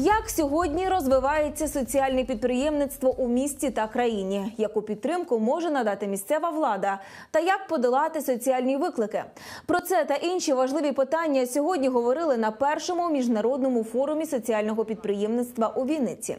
Як сьогодні розвивається соціальне підприємництво у місті та країні? Яку підтримку може надати місцева влада? Та як подолати соціальні виклики? Про це та інші важливі питання сьогодні говорили на першому міжнародному форумі соціального підприємництва у Вінниці.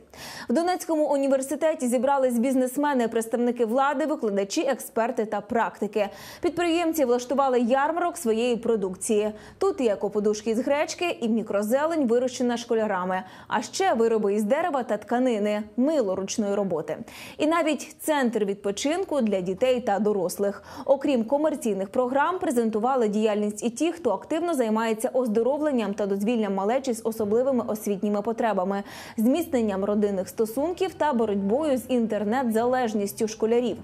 В Донецькому університеті зібрались бізнесмени, представники влади, викладачі, експерти та практики. Підприємці влаштували ярмарок своєї продукції. Тут і екоподушки з гречки, і мікрозелень вирощена школярами а ще вироби із дерева та тканини, мило ручної роботи. І навіть центр відпочинку для дітей та дорослих. Окрім комерційних програм, презентували діяльність і ті, хто активно займається оздоровленням та дозвіллям малечі з особливими освітніми потребами, зміцненням родинних стосунків та боротьбою з інтернет-залежністю школярів.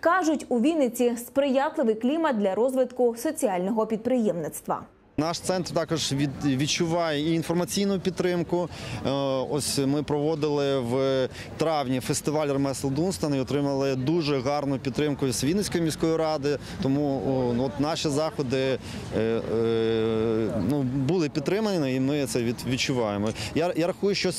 Кажуть, у Вінниці сприятливий клімат для розвитку соціального підприємництва. Наш центр також від, відчуває і інформаційну підтримку. Е, Ось ми проводили в травні фестиваль ремесел Дунстон і отримали дуже гарну підтримку з Вінницької міської ради. Тому от наші заходи е, е, ну, були підтримані, і ми це від, відчуваємо. Я, я рахую, що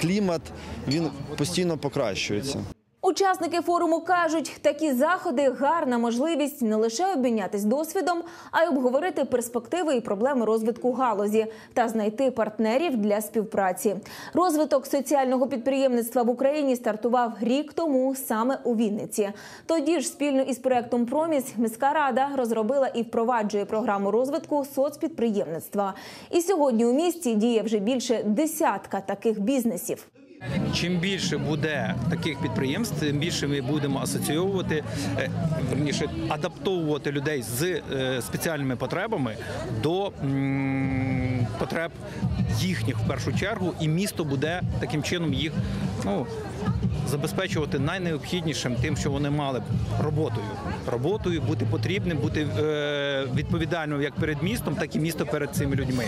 клімат він постійно покращується. Учасники форуму кажуть, такі заходи гарна можливість не лише обмінятись досвідом, а й обговорити перспективи і проблеми розвитку галузі та знайти партнерів для співпраці. Розвиток соціального підприємництва в Україні стартував рік тому саме у Вінниці. Тоді ж спільно із проектом Проміс міська рада розробила і впроваджує програму розвитку соцпідприємництва. І сьогодні у місті діє вже більше десятка таких бізнесів. Чим більше буде таких підприємств, тим більше ми будемо асоційовувати, е, верніше адаптовувати людей з е, спеціальними потребами до потреб їхніх в першу чергу, і місто буде таким чином їх ну, забезпечувати найнеобхіднішим тим, що вони мали б роботою. Роботою бути потрібним, бути е, відповідальним як перед містом, так і місто перед цими людьми.